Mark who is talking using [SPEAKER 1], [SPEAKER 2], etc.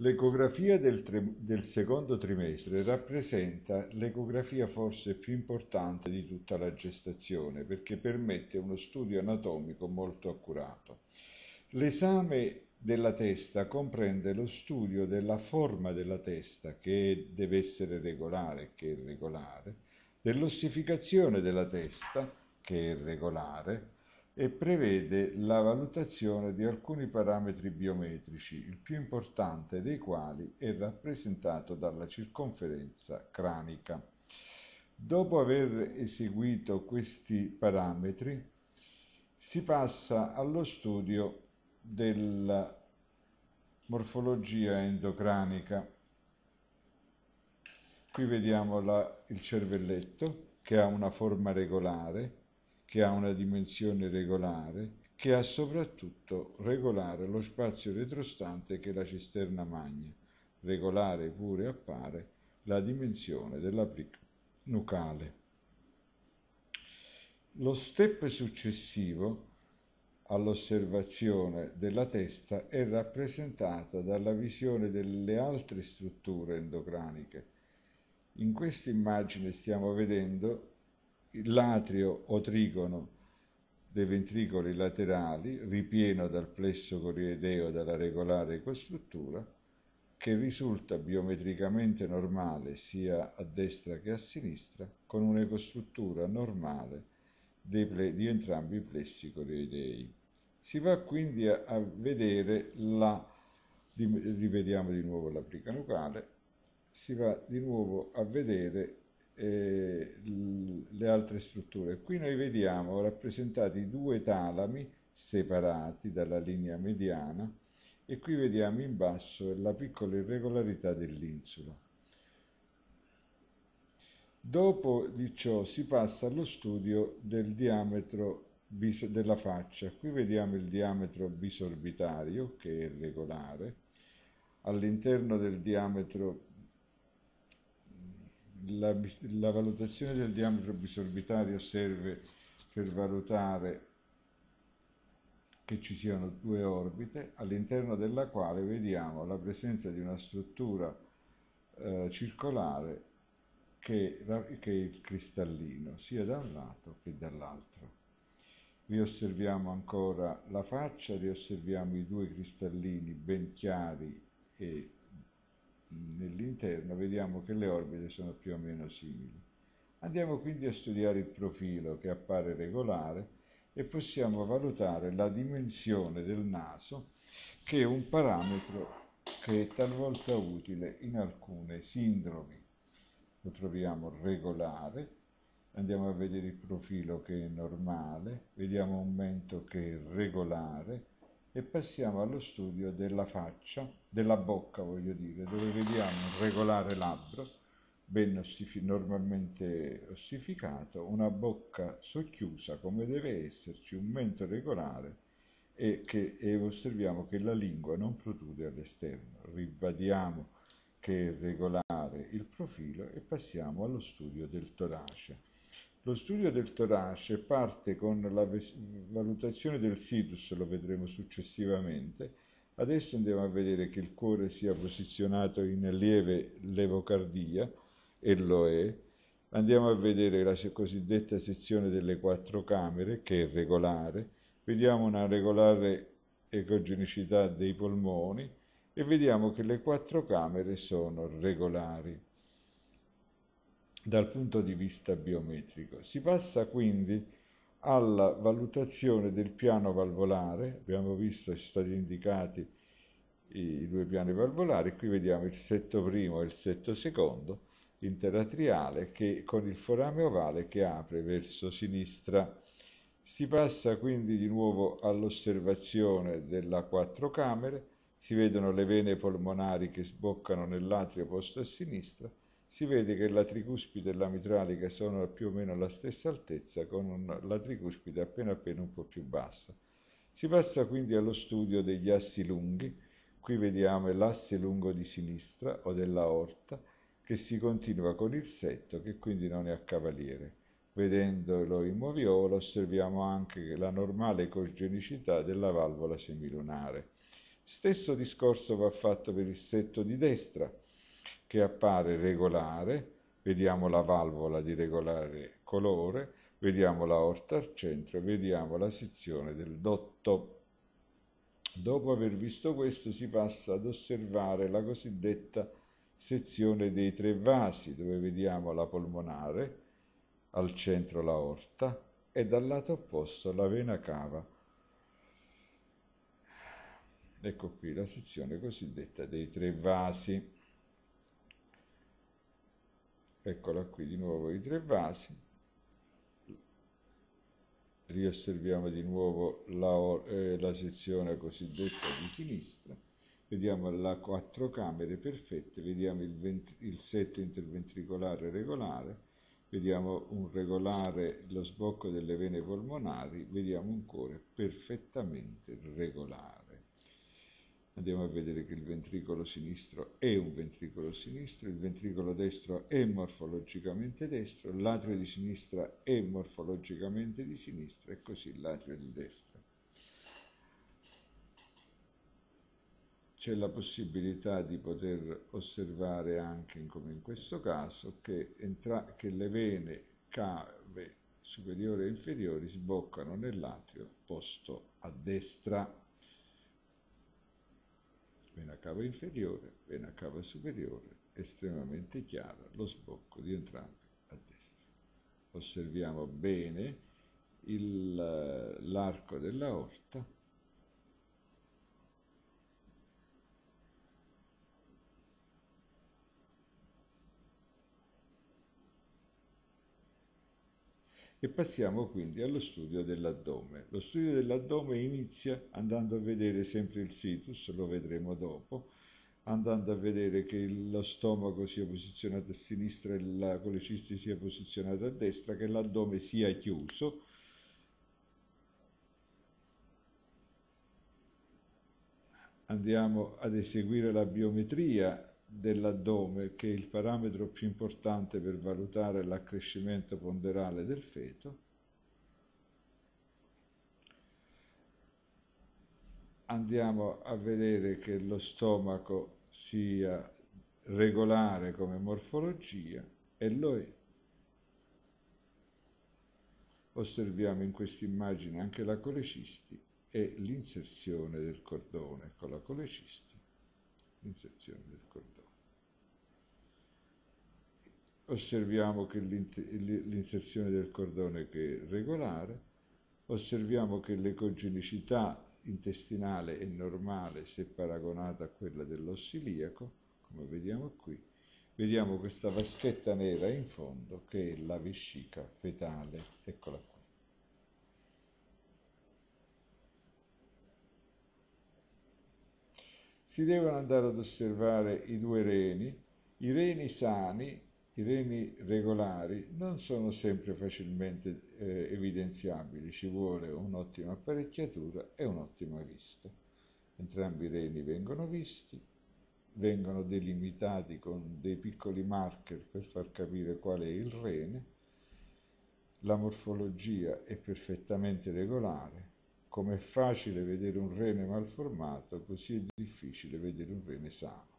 [SPEAKER 1] L'ecografia del, del, secondo trimestre rappresenta l'ecografia forse più importante di tutta la gestazione perché permette uno studio anatomico molto accurato. L'esame della testa comprende lo studio della forma della testa che deve essere regolare, che è regolare, dell'ossificazione della testa che è regolare, e prevede la valutazione di alcuni parametri biometrici, il più importante dei quali è rappresentato dalla circonferenza cranica. Dopo aver eseguito questi parametri, si passa allo studio della morfologia endocranica. Qui vediamo la, il cervelletto che ha una forma regolare, che ha una dimensione regolare, che ha soprattutto regolare lo spazio retrostante che la cisterna magna. Regolare pure appare la dimensione della plica nucale. Lo step successivo all'osservazione della testa è rappresentato dalla visione delle altre strutture endocraniche. In questa immagine stiamo vedendo l'atrio o trigono dei ventricoli laterali, ripieno dal plesso corioideo dalla regolare ecostruttura, che risulta biometricamente normale sia a destra che a sinistra, con un'ecostruttura normale di entrambi i plessi corioidei. Si va quindi a, a vedere la, rivediamo di nuovo la plica nucale, si va di nuovo a vedere le altre strutture. Qui noi vediamo rappresentati due talami separati dalla linea mediana e qui vediamo in basso la piccola irregolarità dell'insula. Dopo di ciò si passa allo studio del diametro della faccia. Qui vediamo il diametro bisorbitario che è regolare. All'interno del diametro la, la valutazione del diametro bisorbitario serve per valutare che ci siano due orbite all'interno della quale vediamo la presenza di una struttura eh, circolare che, che, è il cristallino sia da un lato che dall'altro. Riosserviamo ancora la faccia, riosserviamo i due cristallini ben chiari e nell'interno vediamo che le orbite sono più o meno simili. Andiamo quindi a studiare il profilo che appare regolare e possiamo valutare la dimensione del naso che è un parametro che è talvolta utile in alcune sindromi. Lo troviamo regolare, andiamo a vedere il profilo che è normale, vediamo un mento che è regolare, e passiamo allo studio della faccia, della bocca voglio dire, dove vediamo un regolare labbro ben ossifi- normalmente ossificato, una bocca socchiusa come deve esserci, un mento regolare e, che, e osserviamo che la lingua non protrude all'esterno. Ribadiamo che è regolare il profilo e passiamo allo studio del torace. Lo studio del torace parte con la valutazione del situs, lo vedremo successivamente. Adesso andiamo a vedere che il cuore sia posizionato in lieve levocardia, e lo è. Andiamo a vedere la cosiddetta sezione delle quattro camere, che è regolare. Vediamo una regolare ecogenicità dei polmoni e vediamo che le quattro camere sono regolari dal punto di vista biometrico. Si passa quindi alla valutazione del piano valvolare, abbiamo visto, sono stati indicati i due piani valvolari, qui vediamo il setto primo e il setto secondo, interatriale, che con il forame ovale che apre verso sinistra. Si passa quindi di nuovo all'osservazione della quattro camere, si vedono le vene polmonari che sboccano nell'atrio posto a sinistra, si vede che la tricuspide e la mitralica sono più o meno alla stessa altezza, con la tricuspide appena appena un po' più bassa. Si passa quindi allo studio degli assi lunghi. Qui vediamo l'asse lungo di sinistra o della orta che si continua con il setto che quindi non è a cavaliere. Vedendolo in moviola osserviamo anche la normale cogenicità della valvola semilunare. Stesso discorso va fatto per il setto di destra, che appare regolare, vediamo la valvola di regolare colore, vediamo la orta al centro, vediamo la sezione del dotto. Dopo aver visto questo si passa ad osservare la cosiddetta sezione dei tre vasi, dove vediamo la polmonare, al centro la orta e dal lato opposto la vena cava. Ecco qui la sezione cosiddetta dei tre vasi. Eccola qui di nuovo i tre vasi. Riosserviamo di nuovo la, eh, la sezione cosiddetta di sinistra vediamo le quattro camere perfette, vediamo il, il setto interventricolare regolare, vediamo un regolare, lo sbocco delle vene polmonari, vediamo un cuore perfettamente regolare. Andiamo a vedere che il ventricolo sinistro è un ventricolo sinistro, il ventricolo destro è morfologicamente destro, l'atrio di sinistra è morfologicamente di sinistra e così l'atrio di destra. c'è la possibilità di poter osservare anche, come in questo caso, che, che le vene cave superiori e inferiori sboccano nell'atrio posto a destra. Vena cava inferiore, vena cava superiore, estremamente chiara lo sbocco di entrambi a destra. Osserviamo bene l'arco della orta E passiamo quindi allo studio dell'addome. Lo studio dell'addome inizia andando a vedere sempre il situs, lo vedremo dopo, andando a vedere che lo stomaco sia posizionato a sinistra e la colecisti sia posizionata a destra, che l'addome sia chiuso. Andiamo ad eseguire la biometria dell'addome, che è il parametro più importante per valutare l'accrescimento ponderale del feto, andiamo a vedere che lo stomaco sia regolare come morfologia e noi osserviamo in questa immagine anche la colecisti e l'inserzione del cordone con la colecisti, l'inserzione del cordone osserviamo che l'inserzione del cordone che è regolare, osserviamo che l'ecogenicità intestinale è normale se paragonata a quella dell'ossiliaco, come vediamo qui, vediamo questa vaschetta nera in fondo che è la vescica fetale, eccola qui. Si devono andare ad osservare i due reni, i reni sani i reni regolari non sono sempre facilmente eh, evidenziabili, ci vuole un'ottima apparecchiatura e un'ottima vista. Entrambi i reni vengono visti, vengono delimitati con dei piccoli marker per far capire qual è il rene, la morfologia è perfettamente regolare, come è facile vedere un rene malformato, così è difficile vedere un rene sano.